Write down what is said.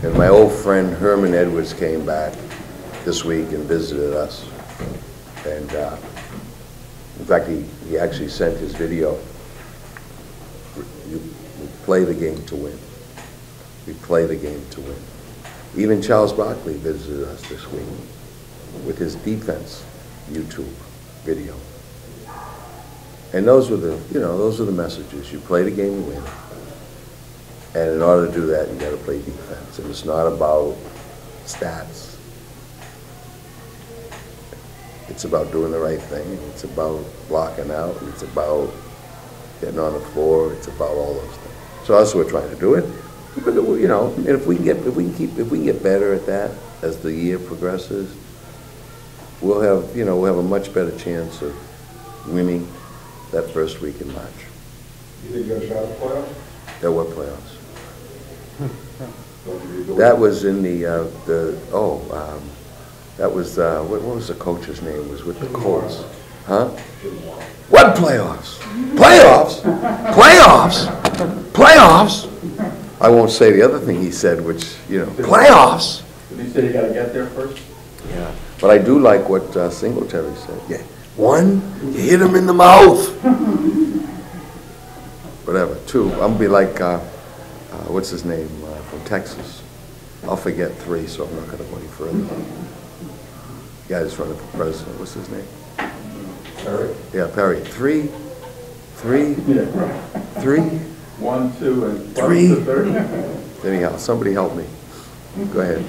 And my old friend Herman Edwards came back this week and visited us. And, uh, in fact, he, he actually sent his video. You play the game to win. We play the game to win. Even Charles Barkley visited us this week with his defense YouTube video. And those were the, you know, those are the messages. You play the game to win. And in order to do that, you gotta play defense. And it's not about stats. It's about doing the right thing. It's about blocking out. It's about getting on the floor. It's about all those things. So that's what we're trying to do it. But, you know, and if we can get, if we can keep, if we can get better at that as the year progresses, we'll have, you know, we'll have a much better chance of winning that first week in March. You think you got a shot at playoffs? There were playoffs. Don't you do it? That was in the, uh, the, oh, um, that was, uh, what, what was the coach's name? Was with the Colts. Huh? What playoffs? Playoffs? Playoffs? Playoffs? I won't say the other thing he said, which, you know, playoffs? Did he say you gotta get there first? Yeah, but I do like what uh, Singletary said. Yeah, one, you hit him in the mouth. Whatever. Two, I'm gonna be like, uh, what's his name, uh, from Texas. I'll forget three, so I'm not gonna go any further. The Guy that's running for president, what's his name? Perry? Yeah, Perry. Three, three, Yeah. three. One, two, and. Three. Anyhow, somebody help me. Go ahead.